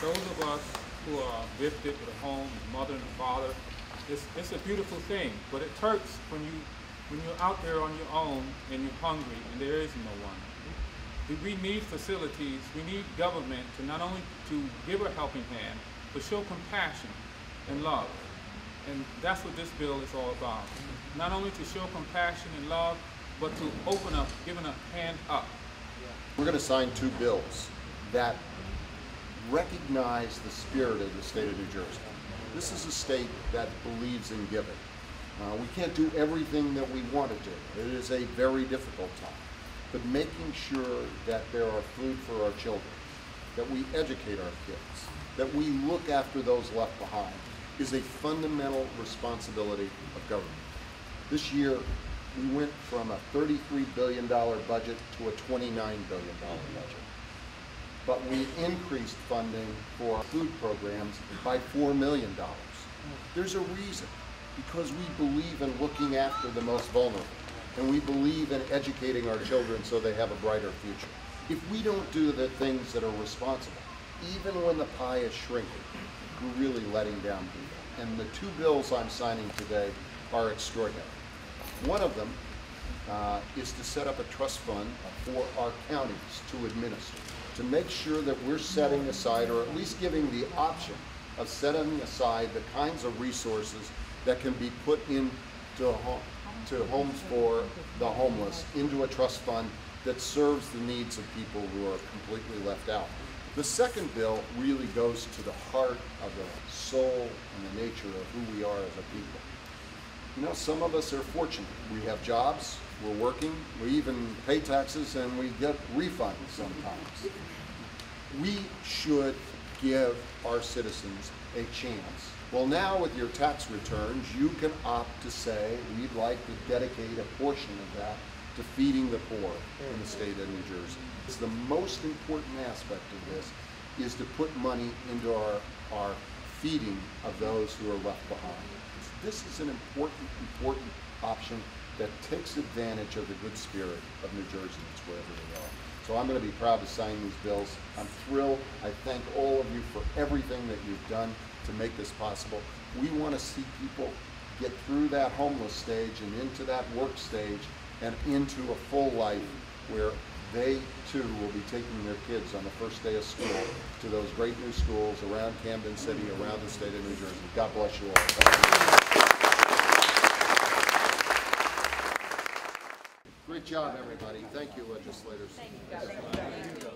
those of us who are gifted with a home, a mother and a father, it's, it's a beautiful thing, but it hurts when you when you're out there on your own and you're hungry and there is no one. We, need facilities, we need government to not only to give a helping hand, but show compassion and love. And that's what this bill is all about. Not only to show compassion and love, but to open up, giving a hand up. We're going to sign two bills that recognize the spirit of the state of New Jersey. This is a state that believes in giving. Uh, we can't do everything that we want to do. It is a very difficult time. But making sure that there are food for our children, that we educate our kids, that we look after those left behind, is a fundamental responsibility of government. This year, we went from a $33 billion budget to a $29 billion budget. But we increased funding for food programs by $4 million. There's a reason, because we believe in looking after the most vulnerable, and we believe in educating our children so they have a brighter future. If we don't do the things that are responsible, even when the pie is shrinking, we're really letting down people. And the two bills I'm signing today are extraordinary. One of them uh, is to set up a trust fund for our counties to administer, to make sure that we're setting aside, or at least giving the option of setting aside the kinds of resources that can be put into home, to homes for the homeless, into a trust fund that serves the needs of people who are completely left out. The second bill really goes to the heart of the soul and the nature of who we are as a people. You know, some of us are fortunate. We have jobs, we're working, we even pay taxes, and we get refunds sometimes. We should give our citizens a chance. Well, now with your tax returns, you can opt to say, we'd like to dedicate a portion of that to feeding the poor in the state of New Jersey. It's the most important aspect of this is to put money into our, our feeding of those who are left behind. This is an important, important option that takes advantage of the good spirit of New Jerseyans wherever they are. So I'm going to be proud to sign these bills. I'm thrilled. I thank all of you for everything that you've done to make this possible. We want to see people get through that homeless stage and into that work stage and into a full life where they too will be taking their kids on the first day of school to those great new schools around Camden City, around the state of New Jersey. God bless you all. Great job, everybody. Thank you, legislators. Thank you.